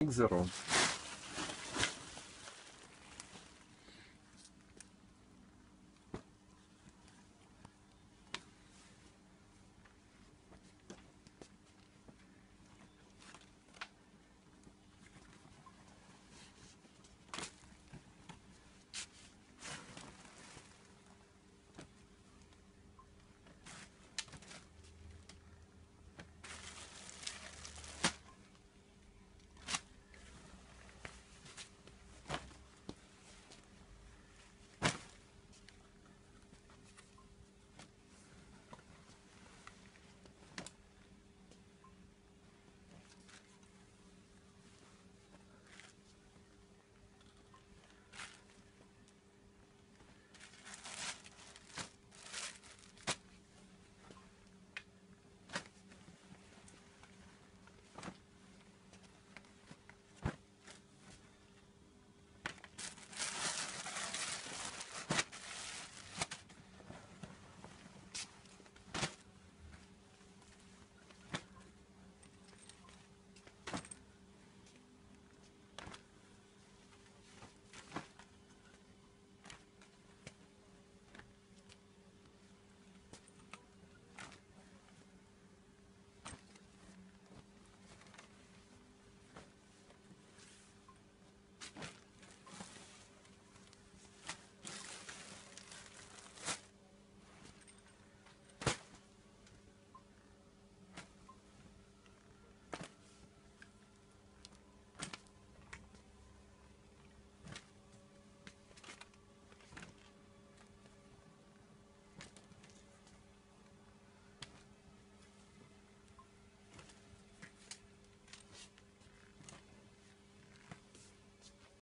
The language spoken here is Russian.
к зеро